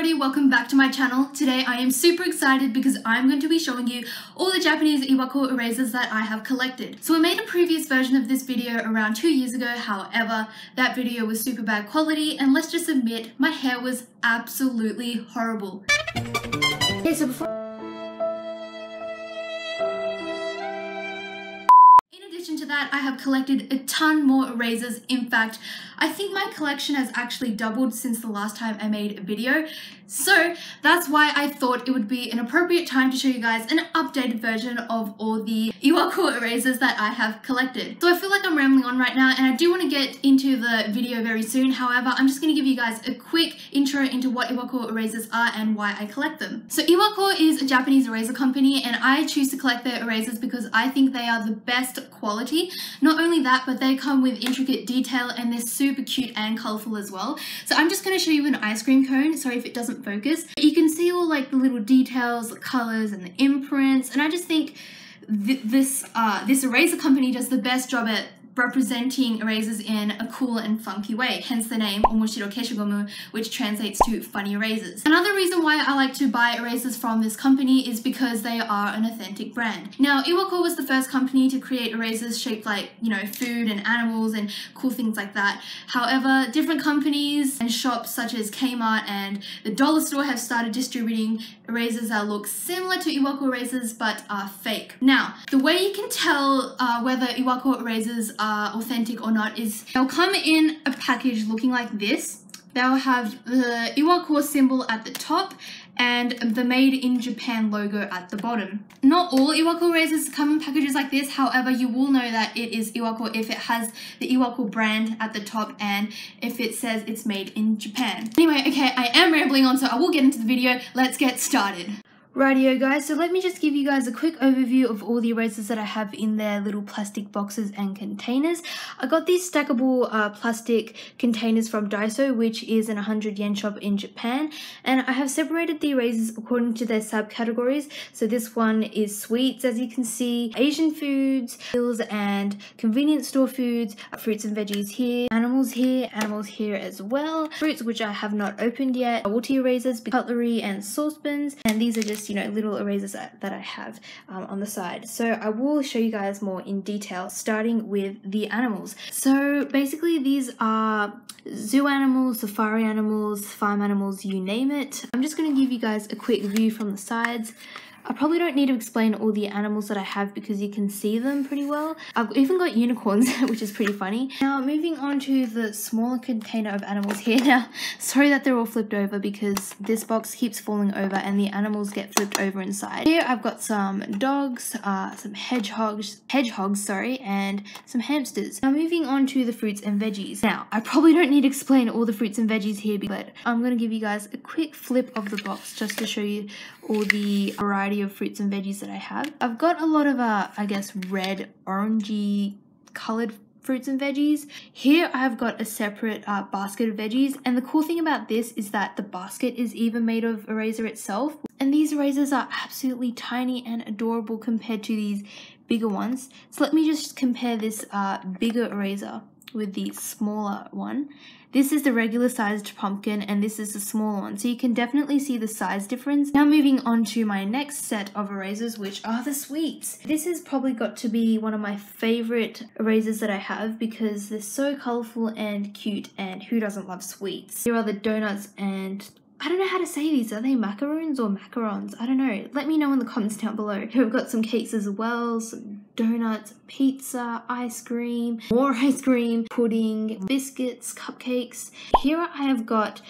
everybody, welcome back to my channel. Today I am super excited because I'm going to be showing you all the Japanese Iwako erasers that I have collected. So I made a previous version of this video around two years ago, however, that video was super bad quality and let's just admit, my hair was absolutely horrible. Okay, so before that, I have collected a ton more erasers. In fact, I think my collection has actually doubled since the last time I made a video. So that's why I thought it would be an appropriate time to show you guys an updated version of all the Iwako erasers that I have collected. So I feel like I'm rambling on right now and I do want to get into the video very soon. However, I'm just going to give you guys a quick intro into what Iwako erasers are and why I collect them. So Iwako is a Japanese eraser company and I choose to collect their erasers because I think they are the best quality. Not only that, but they come with intricate detail and they're super cute and colorful as well. So I'm just going to show you an ice cream cone. Sorry if it doesn't focus. You can see all like the little details, the colors and the imprints. And I just think th this, uh, this eraser company does the best job at representing erasers in a cool and funky way, hence the name Omoshiro Keshigomu, which translates to funny erasers. Another reason why I like to buy erasers from this company is because they are an authentic brand. Now, Iwako was the first company to create erasers shaped like, you know, food and animals and cool things like that. However, different companies and shops such as Kmart and the dollar store have started distributing erasers that look similar to Iwako erasers but are fake. Now, the way you can tell uh, whether Iwako erasers are Uh, authentic or not is they'll come in a package looking like this. They'll have the Iwako symbol at the top and the Made in Japan logo at the bottom. Not all Iwako razors come in packages like this, however you will know that it is Iwako if it has the Iwako brand at the top and if it says it's made in Japan. Anyway, okay, I am rambling on so I will get into the video, let's get started. Rightio guys, so let me just give you guys a quick overview of all the erasers that I have in their little plastic boxes and containers. I got these stackable uh, plastic containers from Daiso, which is an 100 yen shop in Japan, and I have separated the erasers according to their subcategories. So this one is sweets, as you can see, Asian foods, meals and convenience store foods, fruits and veggies here, animals here, animals here as well, fruits which I have not opened yet, water erasers, cutlery and saucepans, and these are just you know little erasers that, that I have um, on the side. So I will show you guys more in detail starting with the animals. So basically these are zoo animals, safari animals, farm animals, you name it. I'm just going to give you guys a quick view from the sides. I probably don't need to explain all the animals that I have because you can see them pretty well. I've even got unicorns, which is pretty funny. Now, moving on to the smaller container of animals here. Now, sorry that they're all flipped over because this box keeps falling over and the animals get flipped over inside. Here, I've got some dogs, uh, some hedgehogs, hedgehogs, sorry, and some hamsters. Now, moving on to the fruits and veggies. Now, I probably don't need to explain all the fruits and veggies here, but I'm going to give you guys a quick flip of the box just to show you all the variety of fruits and veggies that I have. I've got a lot of, uh, I guess, red, orangey colored fruits and veggies. Here I've got a separate uh, basket of veggies and the cool thing about this is that the basket is even made of eraser itself and these erasers are absolutely tiny and adorable compared to these bigger ones. So let me just compare this uh, bigger eraser with the smaller one. This is the regular sized pumpkin and this is the small one. So you can definitely see the size difference. Now moving on to my next set of erasers, which are the sweets. This has probably got to be one of my favorite erasers that I have because they're so colorful and cute and who doesn't love sweets? Here are the donuts and I don't know how to say these. Are they macaroons or macarons? I don't know. Let me know in the comments down below. Here we've got some cakes as well, some donuts, pizza, ice cream, more ice cream, pudding, biscuits, cupcakes. Here I have got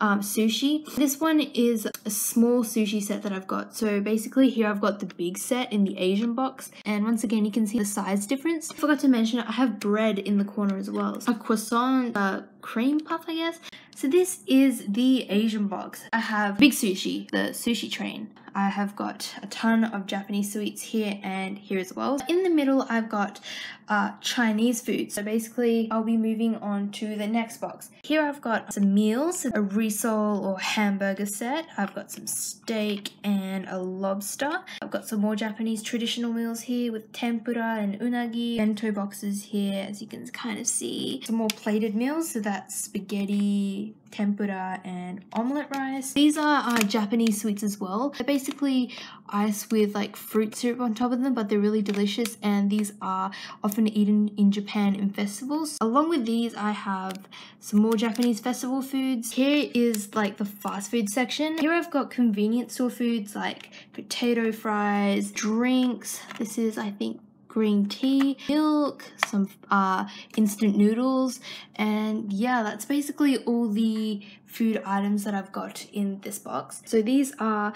um, sushi. This one is a small sushi set that I've got. So basically here I've got the big set in the Asian box. And once again, you can see the size difference. I forgot to mention, I have bread in the corner as well. So a croissant uh, cream puff, I guess. So this is the Asian box. I have big sushi, the sushi train. I have got a ton of Japanese sweets here and here as well. In the middle, I've got uh, Chinese food. So basically, I'll be moving on to the next box. Here I've got some meals, a rissole or hamburger set. I've got some steak and a lobster. I've got some more Japanese traditional meals here with tempura and unagi. Bento boxes here, as you can kind of see. Some more plated meals, so that's spaghetti, tempura and omelette rice. These are uh, Japanese sweets as well. They're basically ice with like fruit syrup on top of them, but they're really delicious and these are often eaten in Japan in festivals. Along with these, I have some more Japanese festival foods. Here is like the fast food section. Here I've got convenience store foods like potato fries, drinks. This is, I think, green tea, milk, some uh, instant noodles, and yeah, that's basically all the food items that I've got in this box. So these are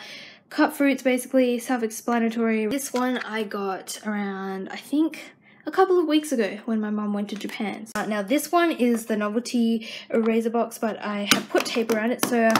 cut fruits, basically self-explanatory. This one I got around, I think, a couple of weeks ago when my mum went to Japan. Uh, now this one is the novelty eraser box but I have put tape around it so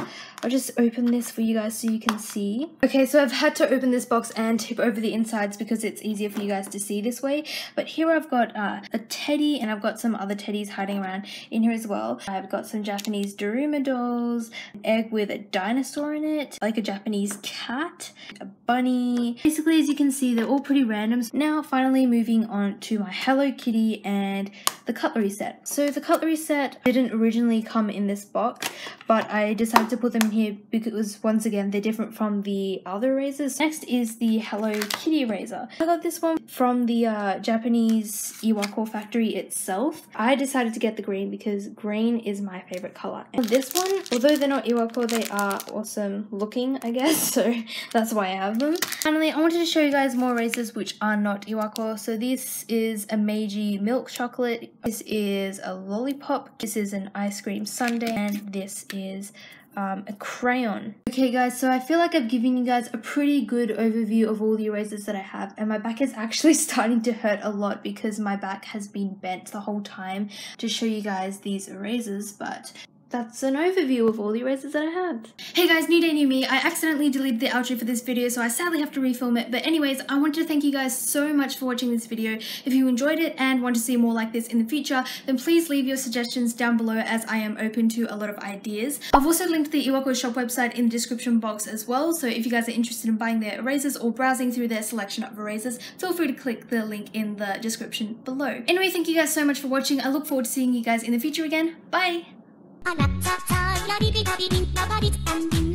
I'll just open this for you guys so you can see. Okay so I've had to open this box and tip over the insides because it's easier for you guys to see this way but here I've got uh, a teddy and I've got some other teddies hiding around in here as well. I've got some Japanese Daruma dolls, an egg with a dinosaur in it, like a Japanese cat, a bunny. Basically as you can see they're all pretty random. Now finally moving on to to my Hello Kitty and the cutlery set. So the cutlery set didn't originally come in this box, but I decided to put them here because once again, they're different from the other razors. Next is the Hello Kitty razor. I got this one from the uh, Japanese Iwako factory itself. I decided to get the green because green is my favorite color. And this one, although they're not Iwako, they are awesome looking, I guess. So that's why I have them. Finally, I wanted to show you guys more razors which are not Iwako. So this is is a Meiji milk chocolate. This is a lollipop. This is an ice cream sundae. And this is um, a crayon. Okay guys, so I feel like I've given you guys a pretty good overview of all the erasers that I have and my back is actually starting to hurt a lot because my back has been bent the whole time to show you guys these erasers but that's an overview of all the erasers that I have. Hey guys, new day, new me. I accidentally deleted the outro for this video, so I sadly have to refilm it. But anyways, I want to thank you guys so much for watching this video. If you enjoyed it and want to see more like this in the future, then please leave your suggestions down below as I am open to a lot of ideas. I've also linked the Iwako shop website in the description box as well, so if you guys are interested in buying their erasers or browsing through their selection of erasers, feel free to click the link in the description below. Anyway, thank you guys so much for watching. I look forward to seeing you guys in the future again. Bye! あなたさらりびたびりんなばりつかんびん